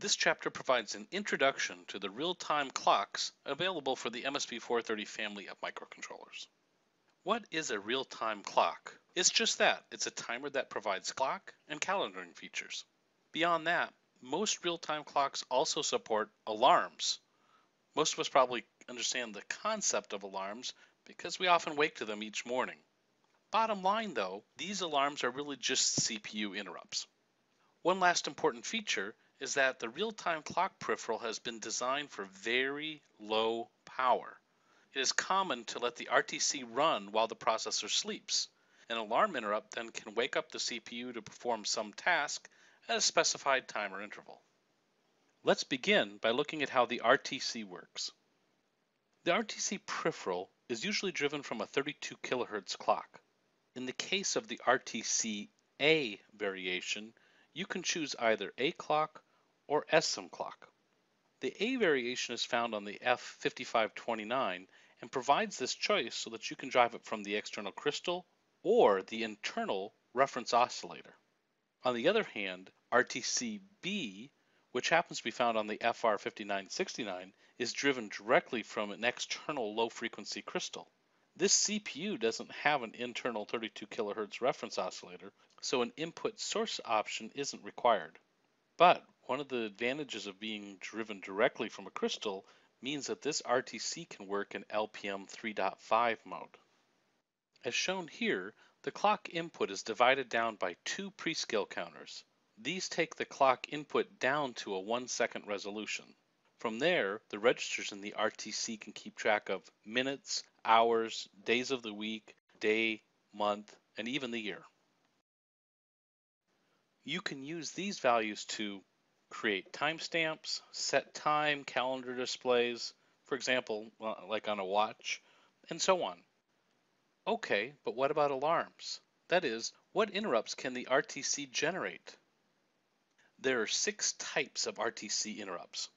This chapter provides an introduction to the real-time clocks available for the MSP430 family of microcontrollers. What is a real-time clock? It's just that. It's a timer that provides clock and calendaring features. Beyond that, most real-time clocks also support alarms. Most of us probably understand the concept of alarms because we often wake to them each morning. Bottom line though, these alarms are really just CPU interrupts. One last important feature is that the real-time clock peripheral has been designed for very low power. It is common to let the RTC run while the processor sleeps. An alarm interrupt then can wake up the CPU to perform some task at a specified time or interval. Let's begin by looking at how the RTC works. The RTC peripheral is usually driven from a 32 kHz clock. In the case of the RTC A variation, you can choose either A clock or SM clock. The A variation is found on the F5529 and provides this choice so that you can drive it from the external crystal or the internal reference oscillator. On the other hand, RTC-B, which happens to be found on the FR5969, is driven directly from an external low-frequency crystal. This CPU doesn't have an internal 32 kHz reference oscillator, so an input source option isn't required. But one of the advantages of being driven directly from a crystal means that this RTC can work in LPM 3.5 mode. As shown here, the clock input is divided down by two prescale counters. These take the clock input down to a one second resolution. From there, the registers in the RTC can keep track of minutes, hours, days of the week, day, month, and even the year. You can use these values to create timestamps, set time, calendar displays, for example, uh, like on a watch, and so on. Okay, but what about alarms? That is, what interrupts can the RTC generate? There are six types of RTC interrupts.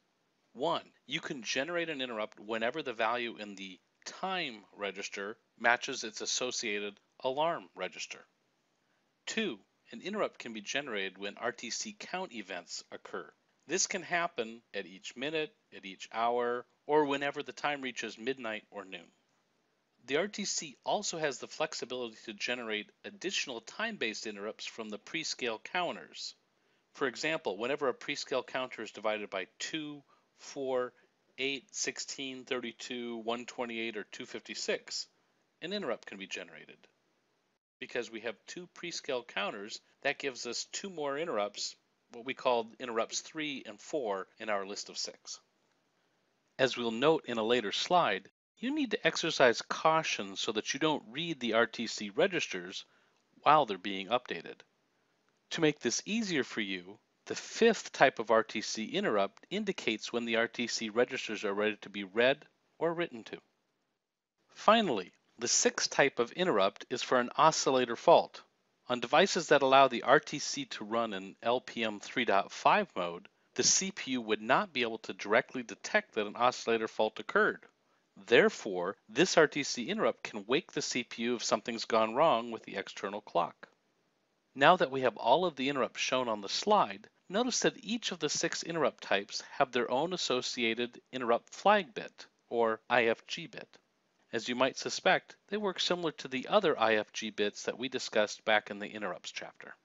One, you can generate an interrupt whenever the value in the time register matches its associated alarm register. Two, an interrupt can be generated when RTC count events occur. This can happen at each minute, at each hour, or whenever the time reaches midnight or noon. The RTC also has the flexibility to generate additional time-based interrupts from the prescale counters. For example, whenever a prescale counter is divided by 2, 4, 8, 16, 32, 128, or 256, an interrupt can be generated because we have two prescale counters, that gives us two more interrupts, what we call interrupts 3 and 4 in our list of 6. As we'll note in a later slide, you need to exercise caution so that you don't read the RTC registers while they're being updated. To make this easier for you, the fifth type of RTC interrupt indicates when the RTC registers are ready to be read or written to. Finally, the sixth type of interrupt is for an oscillator fault. On devices that allow the RTC to run in LPM 3.5 mode, the CPU would not be able to directly detect that an oscillator fault occurred. Therefore, this RTC interrupt can wake the CPU if something's gone wrong with the external clock. Now that we have all of the interrupts shown on the slide, notice that each of the six interrupt types have their own associated interrupt flag bit, or IFG bit. As you might suspect, they work similar to the other IFG bits that we discussed back in the interrupts chapter.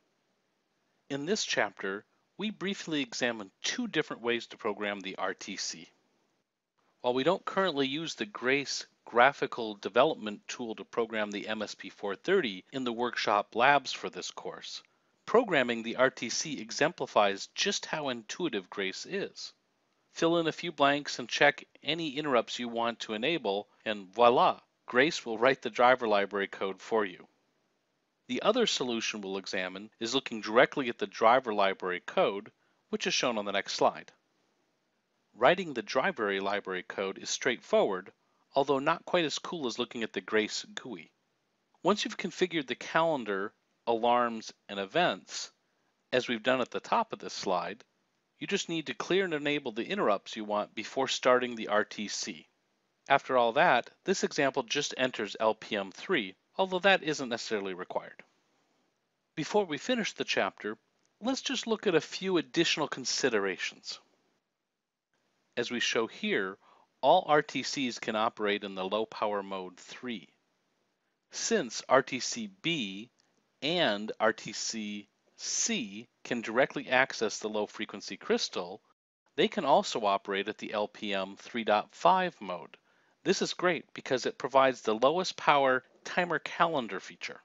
In this chapter, we briefly examine two different ways to program the RTC. While we don't currently use the Grace graphical development tool to program the MSP430 in the workshop labs for this course, programming the RTC exemplifies just how intuitive Grace is fill in a few blanks and check any interrupts you want to enable, and voila, Grace will write the driver library code for you. The other solution we'll examine is looking directly at the driver library code, which is shown on the next slide. Writing the driver library code is straightforward, although not quite as cool as looking at the Grace GUI. Once you've configured the calendar, alarms, and events, as we've done at the top of this slide, you just need to clear and enable the interrupts you want before starting the RTC. After all that, this example just enters LPM3, although that isn't necessarily required. Before we finish the chapter, let's just look at a few additional considerations. As we show here, all RTCs can operate in the low power mode 3. Since RTC-B and RTC-C can directly access the low frequency crystal, they can also operate at the LPM 3.5 mode. This is great because it provides the lowest power timer calendar feature.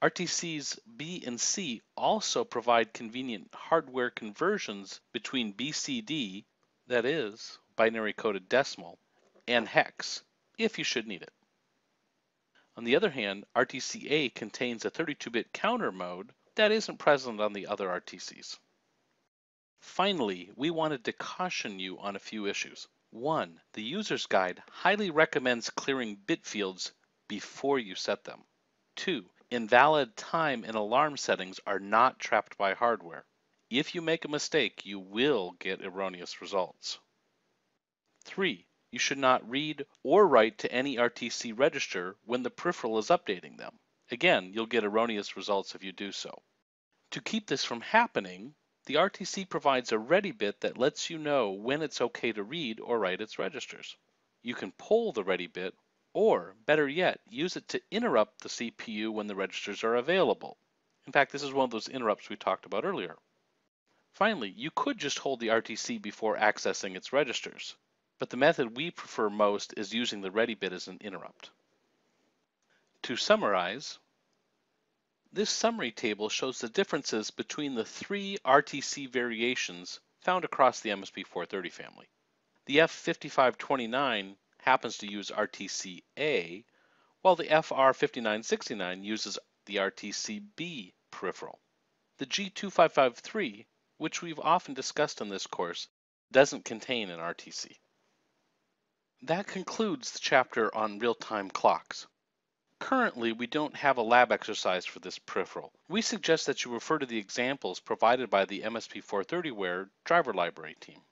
RTCs B and C also provide convenient hardware conversions between BCD, that is, binary coded decimal, and hex, if you should need it. On the other hand, RTCA contains a 32-bit counter mode that isn't present on the other RTCs. Finally, we wanted to caution you on a few issues. One, the user's guide highly recommends clearing bit fields before you set them. Two, invalid time and alarm settings are not trapped by hardware. If you make a mistake, you will get erroneous results. Three, you should not read or write to any RTC register when the peripheral is updating them. Again, you'll get erroneous results if you do so. To keep this from happening, the RTC provides a ready bit that lets you know when it's okay to read or write its registers. You can pull the ready bit, or better yet, use it to interrupt the CPU when the registers are available. In fact, this is one of those interrupts we talked about earlier. Finally, you could just hold the RTC before accessing its registers but the method we prefer most is using the ready bit as an interrupt. To summarize, this summary table shows the differences between the three RTC variations found across the MSP430 family. The F5529 happens to use RTC-A, while the FR5969 uses the RTC-B peripheral. The G2553, which we've often discussed in this course, doesn't contain an RTC. That concludes the chapter on real-time clocks. Currently, we don't have a lab exercise for this peripheral. We suggest that you refer to the examples provided by the MSP430ware driver library team.